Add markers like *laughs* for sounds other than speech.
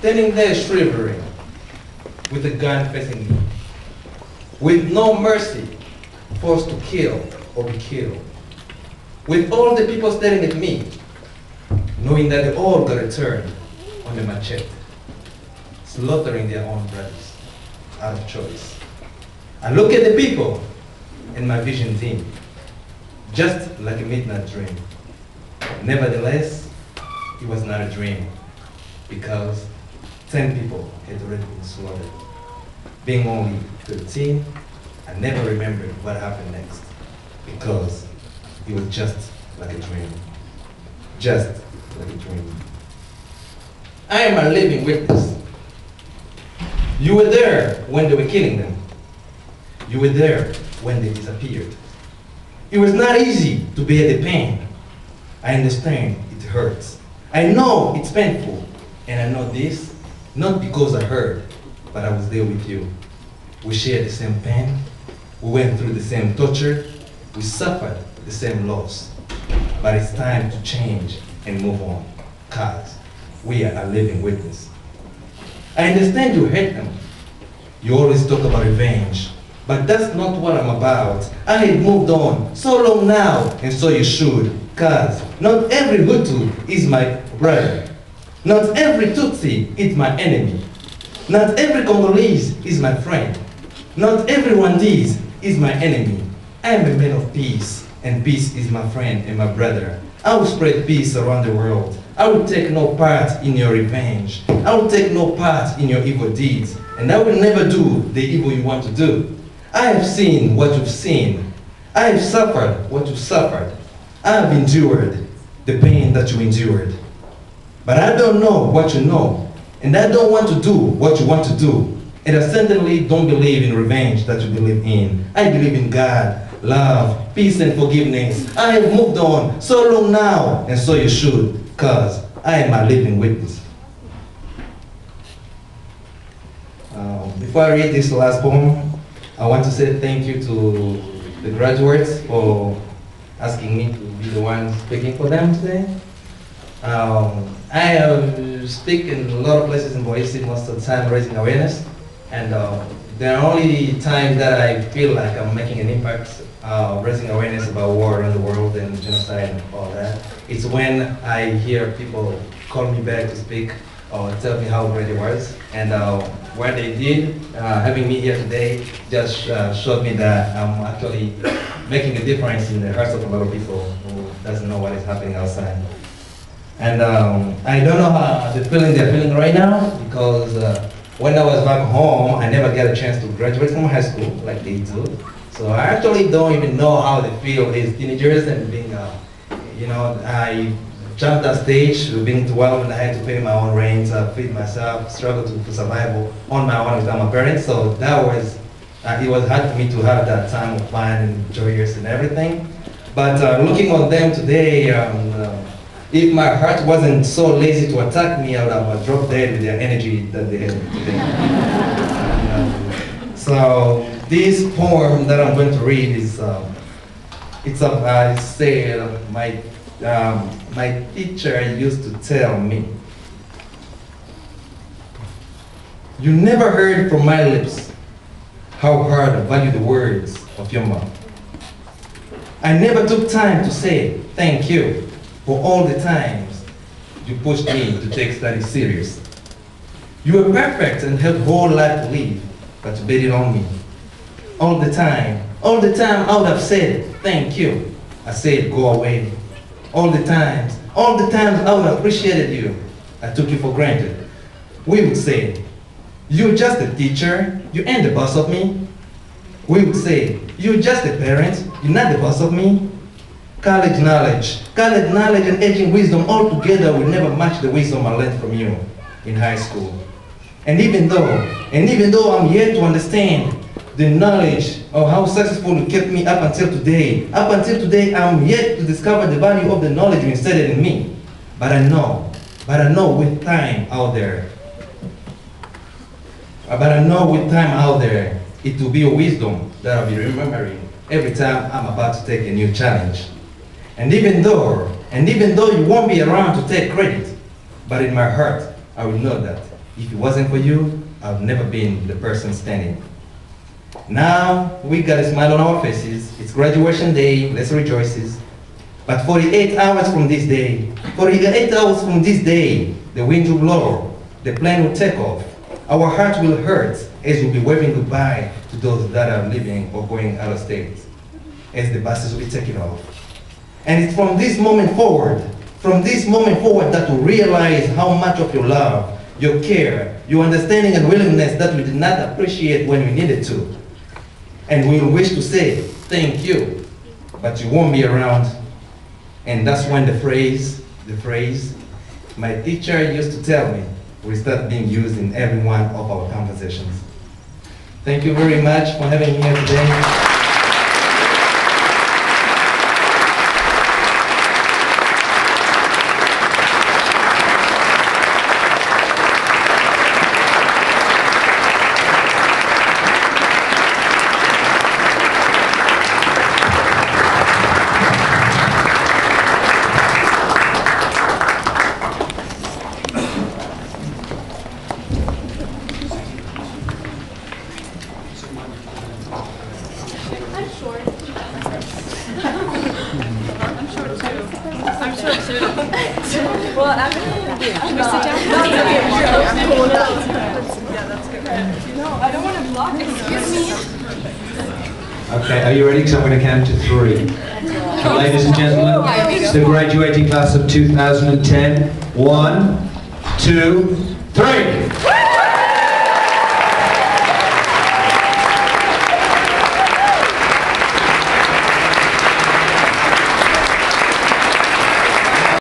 standing there shivering, with a gun facing me, with no mercy, forced to kill or be killed, with all the people staring at me, knowing that they all got a turn on the machete, slaughtering their own brothers out of choice. I look at the people and my vision dim, just like a midnight dream. Nevertheless, it was not a dream because 10 people had already been slaughtered. Being only 13, I never remembered what happened next because it was just like a dream. Just like a dream. I am a living witness. You were there when they were killing them. You were there when they disappeared. It was not easy to bear the pain. I understand it hurts. I know it's painful. And I know this, not because I heard, but I was there with you. We shared the same pain. We went through the same torture. We suffered the same loss. But it's time to change and move on, because we are a living witness. I understand you hate them. You always talk about revenge, but that's not what I'm about. I have moved on so long now, and so you should, because not every Hutu is my brother. Not every Tutsi is my enemy. Not every Congolese is my friend. Not every Rwandese is my enemy. I am a man of peace, and peace is my friend and my brother. I will spread peace around the world. I will take no part in your revenge. I will take no part in your evil deeds, and I will never do the evil you want to do. I have seen what you've seen. I have suffered what you suffered. I have endured the pain that you endured. But I don't know what you know, and I don't want to do what you want to do. And I certainly don't believe in revenge that you believe in. I believe in God, love, peace, and forgiveness. I have moved on so long now, and so you should, because I am a living witness. Um, before I read this last poem, I want to say thank you to the graduates for asking me to be the one speaking for them today. Um, I uh, speak in a lot of places in Boise most of the time raising awareness, and uh, are only times that I feel like I'm making an impact, uh, raising awareness about war around the world and genocide and all that. It's when I hear people call me back to speak or tell me how great it was, and uh, what they did, uh, having me here today, just uh, showed me that I'm actually making a difference in the hearts of a lot of people who doesn't know what is happening outside. And um, I don't know how the feeling they're feeling right now because uh, when I was back home, I never got a chance to graduate from high school like they do. So I actually don't even know how they feel as teenagers and being, uh, you know, I jumped that stage being 12 and I had to pay my own rent, uh, feed myself, struggle to, for survival on my own without my parents. So that was, uh, it was hard for me to have that time of fun and joyous and everything. But uh, looking on them today, um, uh, if my heart wasn't so lazy to attack me, I would have dropped dead with the energy that they had today. *laughs* so this poem that I'm going to read is, um, it's a, I say, uh, my, um, my teacher used to tell me, you never heard from my lips how hard I value the words of your mouth. I never took time to say thank you for all the times you pushed me to take studies serious. You were perfect and had whole life to live, but you bet it on me. All the time, all the time I would have said thank you. I said go away. All the times, all the times I would have appreciated you. I took you for granted. We would say, you're just a teacher, you ain't the boss of me. We would say, you're just a parent, you're not the boss of me. College knowledge, college knowledge and aging wisdom all together will never match the wisdom I learned from you in high school. And even though, and even though I'm yet to understand the knowledge of how successful you kept me up until today, up until today I'm yet to discover the value of the knowledge you instilled in me. But I know, but I know with time out there, uh, but I know with time out there, it will be a wisdom that I'll be remembering every time I'm about to take a new challenge. And even though, and even though you won't be around to take credit, but in my heart, I will know that If it wasn't for you, I've never been the person standing. Now, we got a smile on our faces. It's graduation day, let's rejoice. But 48 hours from this day, 48 hours from this day, the wind will blow, the plane will take off. Our hearts will hurt as we'll be waving goodbye to those that are leaving or going out of state, as the buses will be taking off. And it's from this moment forward, from this moment forward that we realize how much of your love, your care, your understanding and willingness that we did not appreciate when we needed to. And we wish to say thank you, but you won't be around. And that's when the phrase, the phrase, my teacher used to tell me, will start being used in every one of our conversations. Thank you very much for having me here today. I'm short. I'm short too. I'm short too. Well, I'm gonna sit down. Yeah, that's good. No, I don't want to block. Excuse me. Okay, are you ready? Because I'm going to count to three. Ladies and gentlemen, it's the graduating class of 2010. One, two, three.